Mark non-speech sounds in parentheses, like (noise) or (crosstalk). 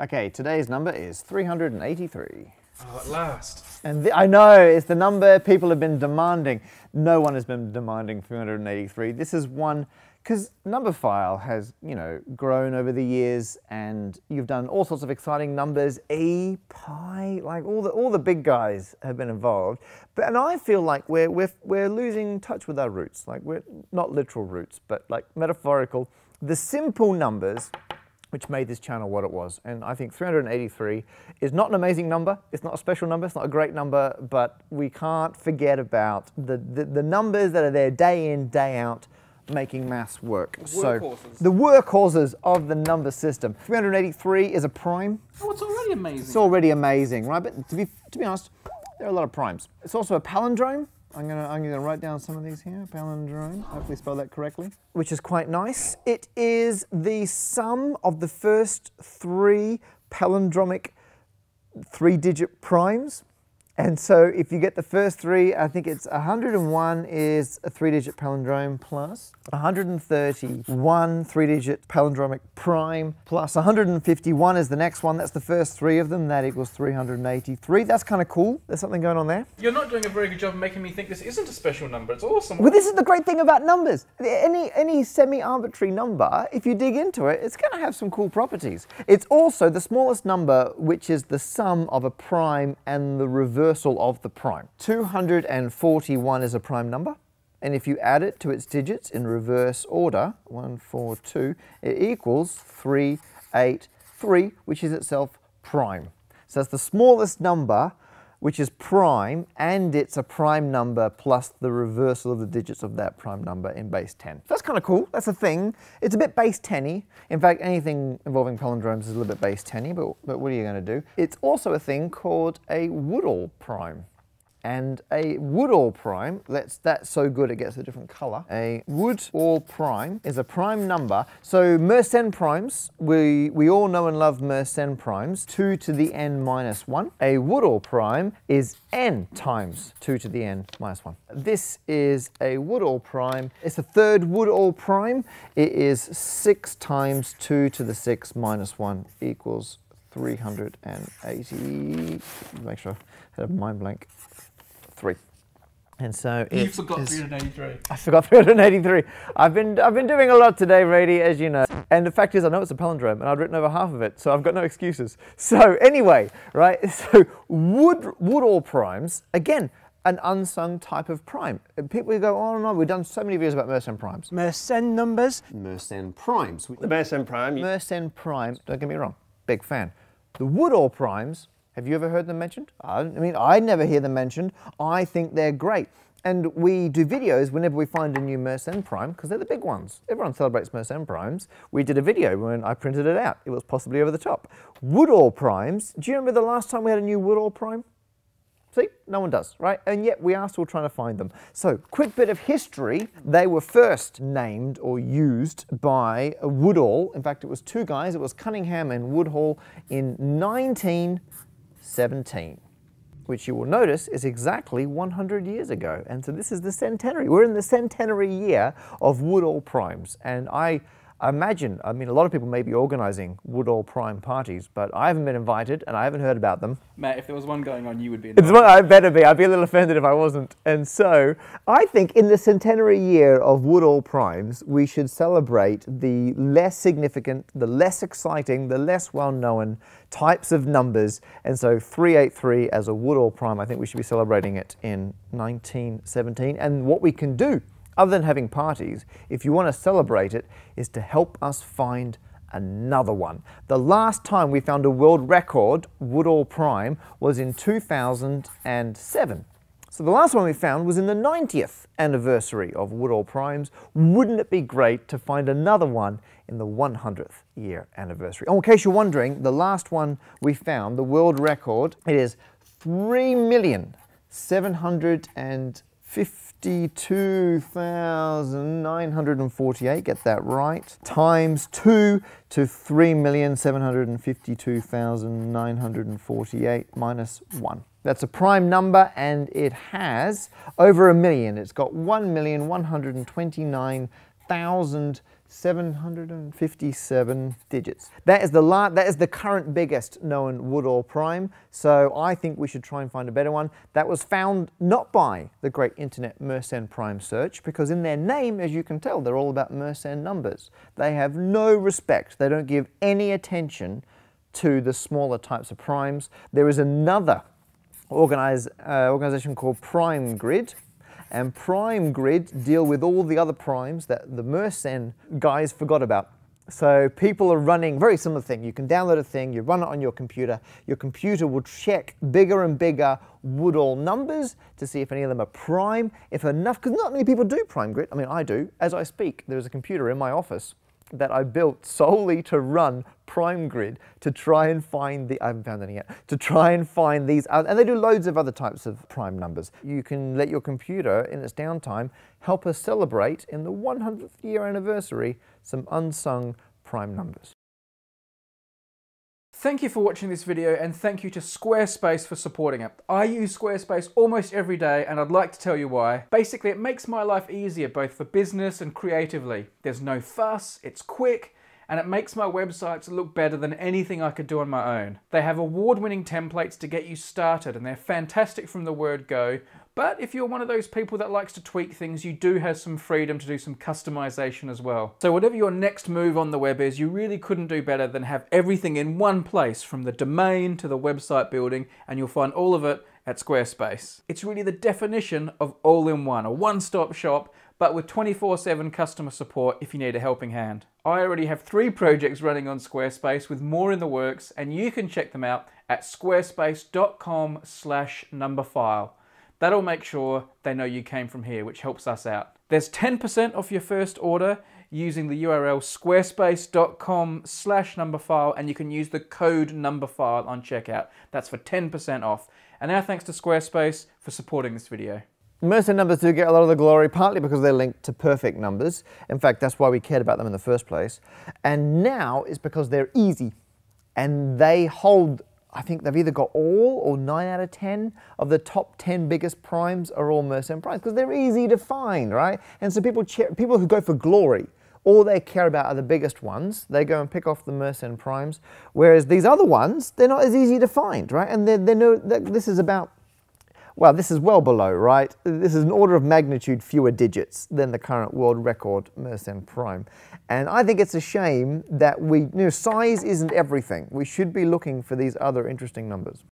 Okay, today's number is 383. Oh, at last. And the, I know it's the number people have been demanding. No one has been demanding 383. This is one because Numberphile has, you know, grown over the years, and you've done all sorts of exciting numbers. E, pi, like all the all the big guys have been involved. But and I feel like we're we're we're losing touch with our roots. Like we're not literal roots, but like metaphorical. The simple numbers which made this channel what it was. And I think 383 is not an amazing number. It's not a special number. It's not a great number, but we can't forget about the, the, the numbers that are there day in, day out, making maths work. Workhorses. So the workhorses of the number system. 383 is a prime. Oh, it's already amazing. It's already amazing, right? But to be, to be honest, there are a lot of primes. It's also a palindrome. I'm gonna, I'm gonna write down some of these here. Palindrome, hopefully spell that correctly. Which is quite nice. It is the sum of the first three palindromic three-digit primes. And so if you get the first three, I think it's 101 is a three-digit palindrome plus 131 three-digit palindromic prime plus 151 is the next one. That's the first three of them. That equals 383. That's kind of cool. There's something going on there. You're not doing a very good job of making me think this isn't a special number. It's awesome. Well, this is the great thing about numbers. Any, any semi-arbitrary number, if you dig into it, it's going to have some cool properties. It's also the smallest number, which is the sum of a prime and the reversal of the prime. 241 is a prime number. And if you add it to its digits in reverse order, 142, it equals 383, which is itself prime. So that's the smallest number which is prime, and it's a prime number plus the reversal of the digits of that prime number in base 10. That's kind of cool. That's a thing. It's a bit base 10y. In fact, anything involving palindromes is a little bit base 10y, but, but what are you going to do? It's also a thing called a Woodall prime. And a Woodall prime, that's, that's so good it gets a different color. A Woodall prime is a prime number. So Mersenne primes, we, we all know and love Mersenne primes, 2 to the n minus 1. A Woodall prime is n times 2 to the n minus 1. This is a Woodall prime. It's the third Woodall prime. It is 6 times 2 to the 6 minus 1 equals 380. Make sure I have a mind blank. 3. And so You forgot is- 383. I forgot (laughs) 383. I've been I've been doing a lot today, Brady, as you know. And the fact is, I know it's a palindrome, and I'd written over half of it, so I've got no excuses. (laughs) So anyway, right? (laughs) So wood Woodall primes again. An unsung type of prime. People go, oh no, we've done so many videos about Mersenne primes. Mersenne numbers. Mersenne primes. The Mersenne prime, you- Mersenne prime, don't get me wrong, big fan. The Woodall primes, have you ever heard them mentioned? I mean, I never hear them mentioned. I think they're great. And we do videos whenever we find a new Mersenne prime, because they're the big ones. Everyone celebrates Mersenne primes. We did a video when I printed it out. It was possibly over the top. Woodall primes, do you remember the last time we had a new Woodall prime? See, no one does, right? And yet we are still trying to find them. So, quick bit of history. They were first named or used by Woodall. In fact, it was two guys. It was Cunningham and Woodall in 1917, which you will notice is exactly 100 years ago. And so this is the centenary. We're in the centenary year of Woodall primes. And I I imagine, I mean, a lot of people may be organising Woodall Prime parties, but I haven't been invited and I haven't heard about them. Matt, if there was one going on, you would be It's involved. what I better be. I'd be a little offended if I wasn't. And so I think in the centenary year of Woodall Primes, we should celebrate the less significant, the less exciting, the less well known types of numbers. And so 383 as a Woodall Prime, I think we should be celebrating it in 1917. And what we can do, other than having parties, if you want to celebrate it, is to help us find another one. The last time we found a world record Woodall Prime was in 2007. So the last one we found was in the 90th anniversary of Woodall Primes. Wouldn't it be great to find another one in the 100th year anniversary? Oh, in case you're wondering, the last one we found, the world record, it is 3,752,948, get that right, times 2 to 3,752,948 minus 1. That's a prime number and it has over a million. It's got 1,129,000 757 digits. That is the that is the current biggest known Woodall prime. So I think we should try and find a better one. That was found not by the great internet Mersenne prime search because in their name, as you can tell, they're all about Mersenne numbers. They have no respect. They don't give any attention to the smaller types of primes. There is another organize, uh, organization called PrimeGrid and PrimeGrid deal with all the other primes that the Mersenne guys forgot about. So people are running very similar thing. You can download a thing, you run it on your computer. Your computer will check bigger and bigger Woodall numbers to see if any of them are prime. If enough, because not many people do PrimeGrid. I mean, I do. As I speak, there is a computer in my office that I built solely to run PrimeGrid to try and find the, I haven't found any yet, to try and find these, and they do loads of other types of prime numbers. You can let your computer, in its downtime, help us celebrate in the 100th year anniversary some unsung prime numbers. Thank you for watching this video and thank you to Squarespace for supporting it. I use Squarespace almost every day and I'd like to tell you why. Basically, it makes my life easier both for business and creatively. There's no fuss, it's quick, and it makes my websites look better than anything I could do on my own. They have award-winning templates to get you started and they're fantastic from the word go, but if you're one of those people that likes to tweak things, you do have some freedom to do some customization as well. So whatever your next move on the web is, you really couldn't do better than have everything in one place, from the domain to the website building, and you'll find all of it at Squarespace. It's really the definition of all-in-one, a one-stop shop, but with 24-7 customer support if you need a helping hand. I already have three projects running on Squarespace with more in the works, and you can check them out at squarespace.com slash numberphile. That'll make sure they know you came from here, which helps us out. There's 10% off your first order using the URL squarespace.com slash numberphile and you can use the code numberphile on checkout. That's for 10% off. And now thanks to Squarespace for supporting this video. Mersenne numbers do get a lot of the glory, partly because they're linked to perfect numbers. In fact, that's why we cared about them in the first place. And now it's because they're easy and they hold I think they've either got all or 9 out of 10 of the top 10 biggest primes are all Mersenne primes because they're easy to find, right? And so people, people who go for glory, all they care about are the biggest ones. They go and pick off the Mersenne primes, whereas these other ones, they're not as easy to find, right? And they're, they're no, this is about well, this is well below, right? This is an order of magnitude fewer digits than the current world record Mersenne prime. And I think it's a shame that we, you know, size isn't everything. We should be looking for these other interesting numbers.